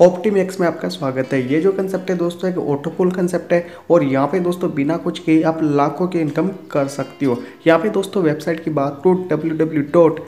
ऑप्टीमेक्स में आपका स्वागत है। ये जो कंसेप्ट है दोस्तों, एक ऑटोपुल कंसेप्ट है और यहाँ पे दोस्तों बिना कुछ के आप लाखों की इनकम कर सकती हो। यहाँ पे दोस्तों वेबसाइट की बात करूँ W W dot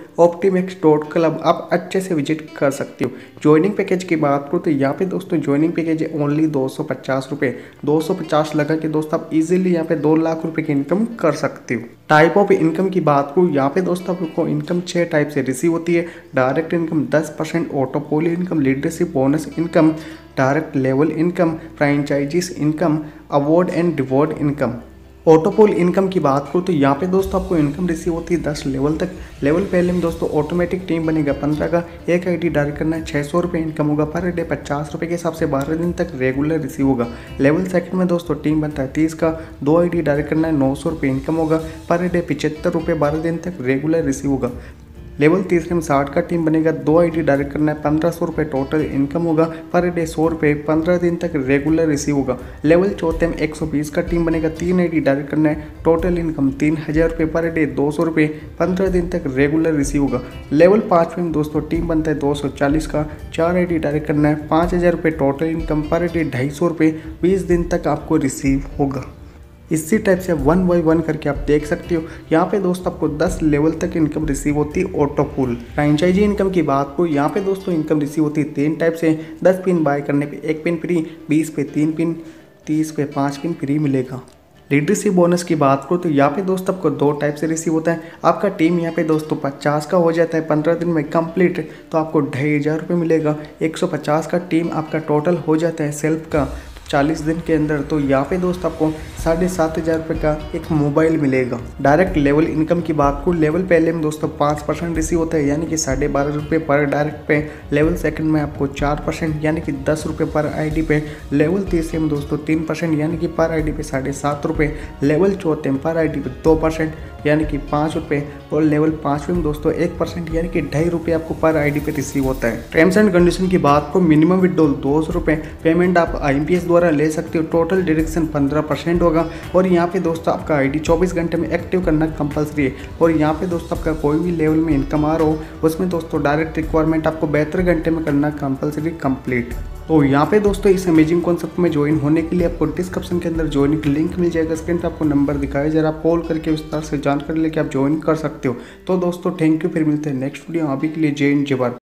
dot club आप अच्छे से विज़िट कर सकती हो। ज्वाइनिंग पैकेज की बात करूँ तो यहाँ पे दोस्तों ज्वाइनिंग पैकेज है ओनली दो सौ पचास रुपये दो सौ पचास लगा के दोस्तों आप इजीली यहाँ पे दो लाख रुपए की इनकम कर सकती हो। टाइप ऑफ़ इनकम की बात करूँ, यहाँ पे दोस्तों आपको इनकम छः टाइप से रिसीव होती है। डायरेक्ट इनकम दस percent autopool income leadership bonus income direct level income franchisees income award and reward income autopool income की बात करूँ तो यहाँ पे दोस्तों आपको इनकम रिसीव होती है दस लेवल तक। लेवल पहले में दोस्तों ऑटोमेटिक टीम बनेगा, पंद्रह का एक आईडी डायरेक्ट करना है, छः सौ रुपये इनकम होगा पर डे पचास रुपये के हिसाब से बारह दिन तक रेगुलर रिसीव होगा। लेवल सेकंड में दोस्तों टीम बनता है, तीस का दो आईडी डायरेक्ट करना है, नौ इनकम होगा पर डे पिचहत्तर रुपये दिन तक रेगुलर रिसीव होगा। लेवल तीसरे में साठ का टीम बनेगा। दो आईडी डायरेक्ट करना है, पंद्रह सौ रुपये टोटल इनकम होगा। पर डे सौ रुपये पंद्रह दिन तक रेगुलर रिसीव होगा। लेवल चौथे में एक सौ बीस का टीम बनेगा। तीन आईडी डायरेक्ट करना है टोटल इनकम तीन हज़ार रुपये पर डे दो सौ रुपये पंद्रह दिन तक रेगुलर रिसीव होगा। लेवल पाँचवें में दोस्तों टीम बनता है दो सौ चालीस का। चार आई डायरेक्ट करना है, पाँच हज़ार रुपये टोटल इनकम पर डे ढाई सौ रुपये बीस दिन तक आपको रिसीव होगा। इसी टाइप से वन बाई वन करके आप देख सकते हो। यहाँ पे दोस्तों आपको 10 लेवल तक इनकम रिसीव होती है ऑटो पुल फ्रेंचाइजी इनकम की बात को यहाँ पे दोस्तों इनकम रिसीव होती है तीन टाइप से। 10 पिन बाय करने पे एक पिन फ्री 20 पे तीन पिन 30 पे पाँच पिन फ्री मिलेगा। लीडरशिप बोनस की बात करो तो यहाँ पे दोस्त आपको दो टाइप से रिसीव होता है। आपका टीम यहाँ पे दोस्तों पचास का हो जाता है, पंद्रह दिन में कंप्लीट तो आपको ढाई हज़ार रुपये मिलेगा। एक सौ पचास का टीम आपका टोटल हो जाता है सेल्फ का। चालीस दिन के अंदर तो यहाँ पे दोस्त आपको साढ़े सात हज़ार रुपये का एक मोबाइल मिलेगा। डायरेक्ट लेवल इनकम की बात को लेवल पहले में दोस्तों पाँच परसेंट रिसीव होता है, यानी कि साढ़े बारह रुपये पर डायरेक्ट पे। लेवल सेकंड में आपको चार परसेंट, यानी कि दस रुपये पर आईडी पे। लेवल तीसरे में दोस्तों तीन परसेंट, यानी कि पर आईडी पे साढ़े सात रुपये लेवल चौथे में पर आईडी पे दो परसेंट, यानी कि पाँच रुपये और लेवल पाँचवें में दोस्तों एक परसेंट, यानी कि ढाई रुपये आपको पर आईडी पे रिसीव होता है। टर्म्स एंड कंडीशन की बात को मिनिमम विड्रोल दो सौ रुपये पेमेंट आप आई द्वारा ले सकते हो। टोटल डिडक्शन पंद्रह परसेंट होगा। और यहाँ पे दोस्तों आपका आईडी 24 घंटे में एक्टिव करना कंपलसरी है। और यहाँ पे दोस्तों आपका कोई भी लेवल में इनकम आ रहा हो, उसमें दोस्तों डायरेक्ट रिक्वायरमेंट आपको बेहतर घंटे में करना कंपलसरी कंप्लीट तो यहाँ पे दोस्तों इस अमेजिंग कॉन्सेप्ट में ज्वाइन होने के लिए आपको डिस्क्रिप्शन के अंदर ज्वाइनिंग लिंक मिल जाएगा। स्क्रीन पर आपको नंबर दिखाया जरा कॉल करके विस्तार से जानकारी लेके आप ज्वाइन कर सकते हो। तो दोस्तों थैंक यू फिर मिलते हैं नेक्स्ट वीडियो अभी के लिए जय इन जवार